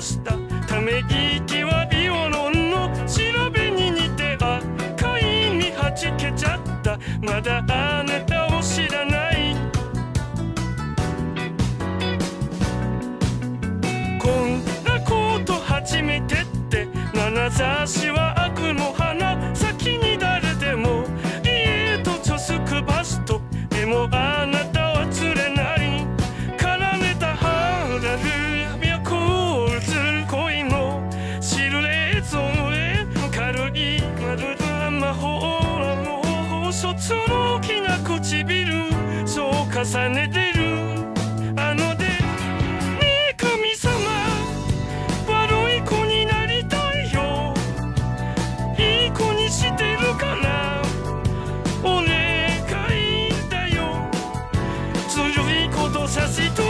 したため息はビオロンの調べに似て赤いにはじけちゃった。まだあなたを知らない。こんなこと初めてって眼差しは悪の花。先に誰でも家とちょすくバスト。でもあ丸な魔法の卒の大きな唇そう重ねてる。あのでねえ神様悪い子になりたいよ。いい子にしてるかなお願いだよ。強いことさしと